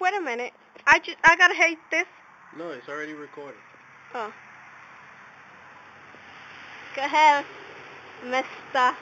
wait a minute. I just, I gotta hate this. No, it's already recorded. Oh. Go ahead, Mister.